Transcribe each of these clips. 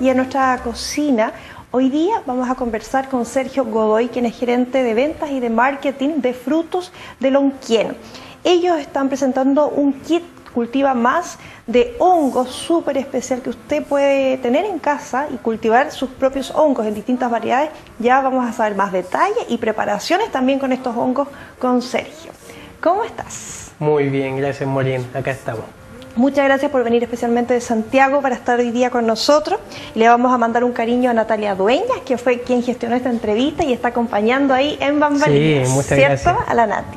y en nuestra cocina. Hoy día vamos a conversar con Sergio Godoy, quien es gerente de ventas y de marketing de frutos de Lonquien. Ellos están presentando un kit cultiva más de hongos súper especial que usted puede tener en casa y cultivar sus propios hongos en distintas variedades. Ya vamos a saber más detalles y preparaciones también con estos hongos con Sergio. ¿Cómo estás? Muy bien, gracias Morín, acá estamos. Muchas gracias por venir especialmente de Santiago para estar hoy día con nosotros. Le vamos a mandar un cariño a Natalia Dueñas, que fue quien gestionó esta entrevista y está acompañando ahí en Bambalinas. Sí, muchas ¿Cierto? gracias. A la Nati.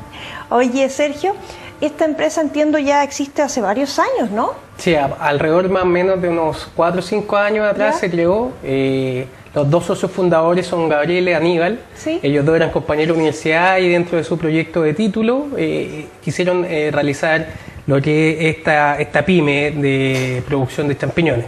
Oye, Sergio, esta empresa entiendo ya existe hace varios años, ¿no? Sí, a- alrededor más o menos de unos 4 o 5 años atrás Ya. se creó. eh, los dos socios fundadores son Gabriel y Aníbal. Sí. Ellos dos eran compañeros de universidad y dentro de su proyecto de título eh, quisieron eh, realizar lo que es esta, esta pyme de producción de champiñones.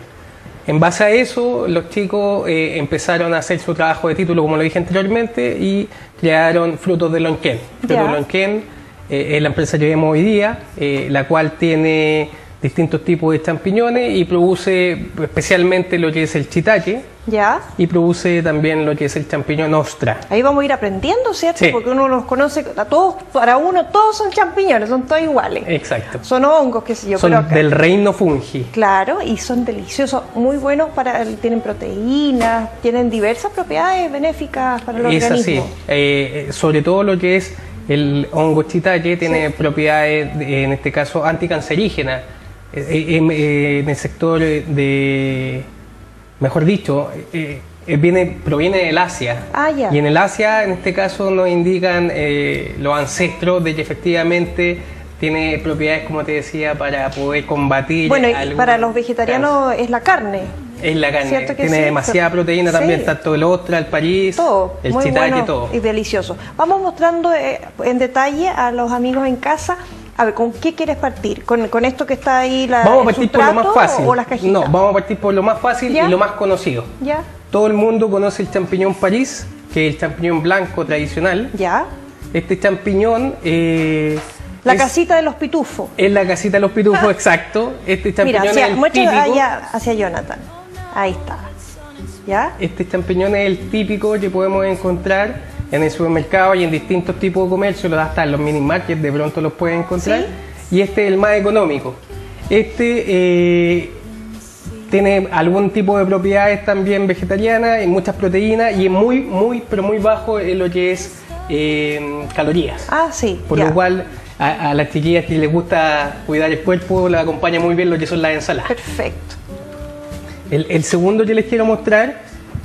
En base a eso, los chicos eh, empezaron a hacer su trabajo de título, como lo dije anteriormente, y crearon Frutos de Lonquén. Frutos Ya. de Lonquén eh, es la empresa que vemos hoy día, eh, la cual tiene distintos tipos de champiñones y produce especialmente lo que es el chitaque Ya. y produce también lo que es el champiñón ostra. Ahí vamos a ir aprendiendo, ¿cierto? Sí. Porque uno los conoce, a todos, para uno todos son champiñones, son todos iguales. Exacto. Son hongos, qué sé yo, Son pero del reino fungi. Claro, y son deliciosos, muy buenos para, tienen proteínas, tienen diversas propiedades benéficas para el Es así. organismo. Eh, eh, sobre todo lo que es el hongo chitaque tiene propiedades, de- en este caso, anticancerígenas. Eh, eh, em, eh, en el sector de, mejor dicho, eh, eh, viene, proviene del Asia. Ah, ya. Y en el Asia, en este caso, nos indican eh, los ancestros de que efectivamente tiene propiedades, como te decía, para poder combatir. Bueno, y para los vegetarianos es la carne. es la carne, ¿Cierto que tiene sí? demasiada proteína Sí. también, tanto el ostra, el parís, Todo, el muy chitaque, bueno todo. y delicioso. Vamos mostrando eh, en detalle a los amigos en casa. A ver, ¿con qué quieres partir? ¿Con, con esto que está ahí la Vamos a partir por lo más fácil. o las cajitas? No, vamos a partir por lo más fácil ¿Ya? y lo más conocido. ¿Ya? Todo el mundo conoce el champiñón París, que es el champiñón blanco tradicional. ¿Ya? Este champiñón eh, La es, casita de los pitufos. es la casita de los pitufos, exacto. Este champiñón Mira, hacia, es el muestra típico. allá hacia Jonathan. Ahí está. ¿Ya? Este champiñón es el típico que podemos encontrar en el supermercado y en distintos tipos de comercio, hasta en los mini markets de pronto los pueden encontrar. Y este es el más económico. Este eh, tiene algún tipo de propiedades también vegetarianas y muchas proteínas y es muy, muy, pero muy bajo en lo que es eh, calorías. Ah, sí. Por lo cual a, a las chiquillas que les gusta cuidar el cuerpo les acompaña muy bien lo que son las ensaladas. Perfecto. El, el segundo que les quiero mostrar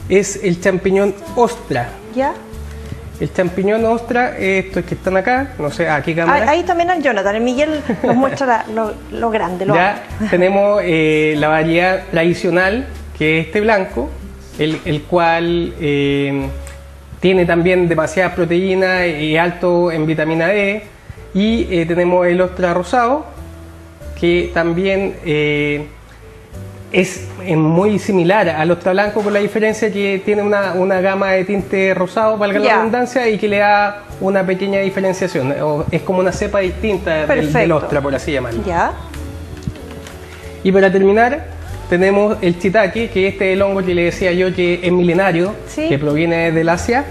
es el champiñón ostra. ¿Ya? El champiñón ostra, estos que están acá, no sé, aquí cámara. ahí también al Jonathan. El Miguel nos muestra lo, lo grande, lo ya tenemos eh, la variedad tradicional, que es este blanco, el, el cual eh, tiene también demasiada proteína y alto en vitamina D. Y eh, tenemos el ostra rosado, que también es muy similar al ostra blanco, con la diferencia que tiene una, una gama de tinte rosado, valga la redundancia, y que le da una pequeña diferenciación. o es como una cepa distinta del, del ostra, por así llamarlo. ¿Ya? Y para terminar, tenemos el chitaki, que este es el hongo que le decía yo que es milenario, Sí. que proviene del Asia,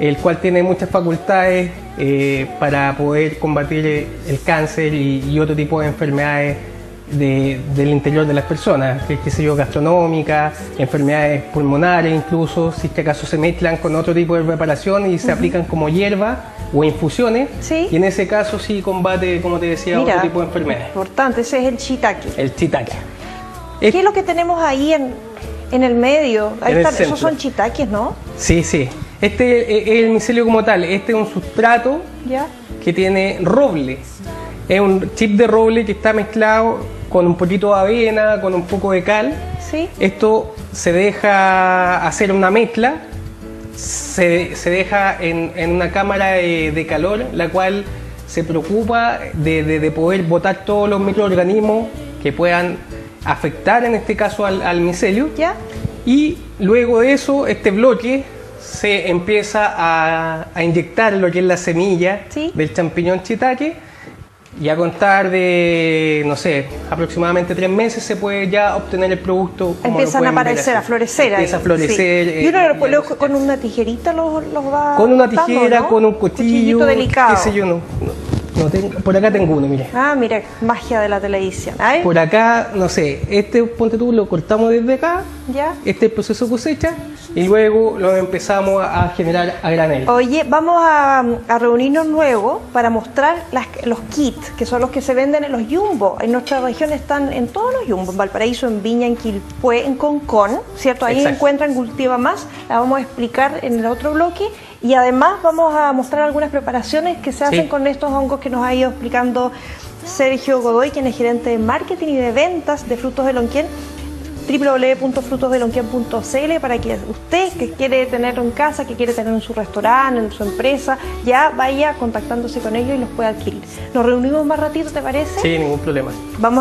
el cual tiene muchas facultades eh, para poder combatir el cáncer y, y otro tipo de enfermedades de- del interior de las personas, que qué sé yo, gastronómicas, enfermedades pulmonares incluso, si es que acaso se mezclan con otro tipo de preparación y se aplican como hierba o infusiones, Sí. y en ese caso sí combate, como te decía, Mira, otro tipo de enfermedades. importante, ese es el shiitake. El chitaki. ¿Qué es lo que tenemos ahí en, en el medio? Ahí En el están, esos son shiitakes, ¿no? Sí, sí. Este es el micelio como tal. Este es un sustrato ¿Ya? que tiene roble. Es un chip de roble que está mezclado con un poquito de avena, con un poco de cal. ¿Sí? Esto se deja hacer una mezcla, se, se deja en, en una cámara de, de calor, la cual se preocupa de, de- de poder botar todos los microorganismos que puedan afectar en este caso al, al micelio. ¿Ya? Y luego de eso, este bloque se empieza a, a inyectar lo que es la semilla Sí. del champiñón chitaque Y a contar de, no sé, aproximadamente tres meses se puede ya obtener el producto. como Empiezan a aparecer, a florecer. Empieza a florecer. Sí. y uno eh, lo, con una tijerita los, los va. Con una tijera, con un cuchillo. delicado. Qué sé yo, no por acá tengo uno, mire. Ah, mira, magia de la televisión. Por acá, no sé, este ponte tú lo cortamos desde acá. Ya. Este es el proceso cosecha y luego lo empezamos a generar a granel. Oye, vamos a, reunirnos luego para mostrar los kits, que son los que se venden en los jumbo. En nuestra región están en todos los jumbo, en Valparaíso, en Viña, en Quilpué, en Concón, ¿cierto? Ahí encuentran Cultiva Más, la vamos a explicar en el otro bloque y además vamos a mostrar algunas preparaciones que se hacen con estos hongos que nos ha ido explicando Sergio Godoy, quien es gerente de marketing y de ventas de frutos de Lonquien www.frutosdelonquien.cl para que usted que quiere tenerlo en casa, que quiere tenerlo en su restaurante, en su empresa, ya vaya contactándose con ellos y los pueda adquirir. Nos reunimos más ratito, ¿te parece? Sí, ningún problema. Vamos